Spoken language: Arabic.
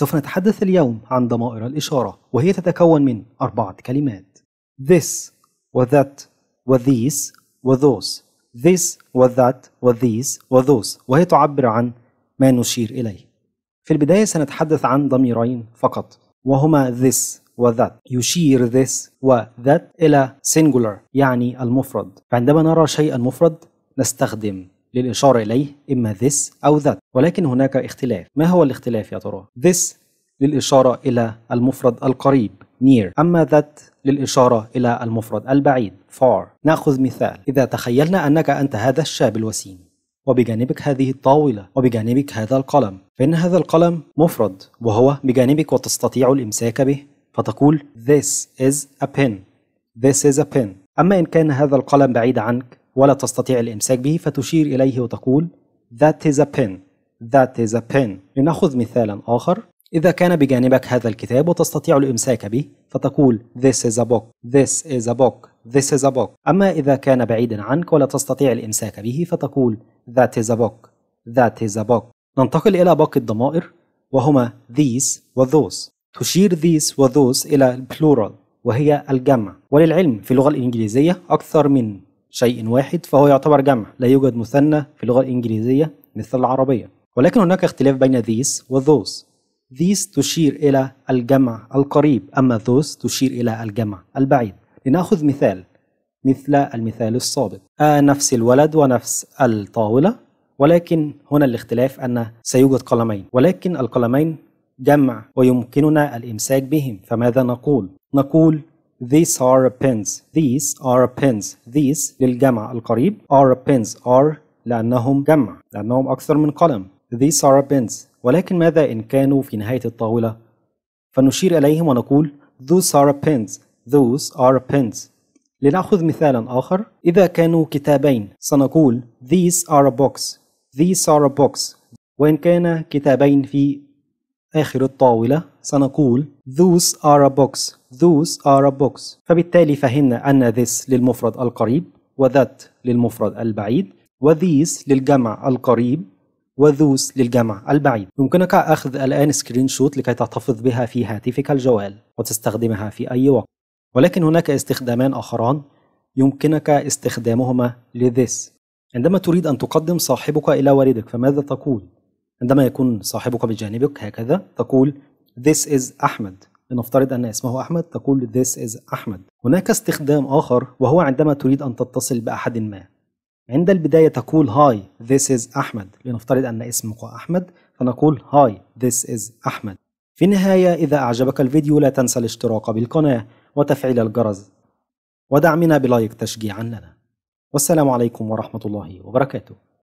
سوف نتحدث اليوم عن ضمائر الإشارة وهي تتكون من أربعة كلمات. This وthat وthese وthose this وthat وthese وthose وهي تعبر عن ما نشير إليه. في البداية سنتحدث عن ضميرين فقط وهما this وthat يشير this وthat إلى singular يعني المفرد. فعندما نرى شيئا مفرد نستخدم للإشارة إليه إما this أو that. ولكن هناك اختلاف. ما هو الاختلاف يا ترى؟ this للإشارة إلى المفرد القريب near. أما that للإشارة إلى المفرد البعيد far. نأخذ مثال. إذا تخيلنا أنك أنت هذا الشاب الوسيم وبجانبك هذه الطاولة وبجانبك هذا القلم. فإن هذا القلم مفرد وهو بجانبك وتستطيع الإمساك به فتقول this is a pen this is a pen أما إن كان هذا القلم بعيد عنك ولا تستطيع الإمساك به فتشير إليه وتقول that is a pen that is a pen. لنأخذ مثالا آخر. إذا كان بجانبك هذا الكتاب وتستطيع الإمساك به فتقول this is a book. This is a book. This is a book. أما إذا كان بعيدا عنك ولا تستطيع الإمساك به فتقول that is a book. That is a book. ننتقل إلى باقي الضمائر وهما these و those. تشير these و those إلى البلورال وهي الجمع. وللعلم في اللغة الإنجليزية أكثر من شيء واحد فهو يعتبر جمع. لا يوجد مثنى في اللغة الإنجليزية مثل العربية. ولكن هناك اختلاف بين these و those these تشير إلى الجمع القريب أما those تشير إلى الجمع البعيد لنأخذ مثال مثل المثال السابق آه نفس الولد ونفس الطاولة ولكن هنا الاختلاف أن سيوجد قلمين ولكن القلمين جمع ويمكننا الإمساك بهم فماذا نقول؟ نقول These are pens. These are pens. These للجمع القريب are pens are لأنهم جمع لأنهم أكثر من قلم. These are pens. ولكن ماذا إن كانوا في نهاية الطاولة؟ فنشير إليهم ونقول Those are pens. Those are pens. لنأخذ مثالا آخر إذا كانوا كتابين سنقول These are a box. These are box. وإن كان كتابين في آخر الطاولة سنقول Those are a box Those are box فبالتالي فهمنا أن this للمفرد القريب و that للمفرد البعيد و these للجمع القريب و those للجمع البعيد. يمكنك أخذ الآن screenshot لكي تحتفظ بها في هاتفك الجوال وتستخدمها في أي وقت. ولكن هناك استخدامان آخران يمكنك استخدامهما ل this عندما تريد أن تقدم صاحبك إلى والدك فماذا تقول؟ عندما يكون صاحبك بجانبك هكذا تقول This is أحمد لنفترض أن اسمه أحمد تقول This is أحمد هناك استخدام آخر وهو عندما تريد أن تتصل بأحد ما. عند البداية تقول هاي This is أحمد. لنفترض أن اسمك أحمد فنقول هاي This is أحمد. في النهاية إذا أعجبك الفيديو لا تنسى الاشتراك بالقناة وتفعيل الجرس ودعمنا بلايك تشجيعا لنا. والسلام عليكم ورحمة الله وبركاته.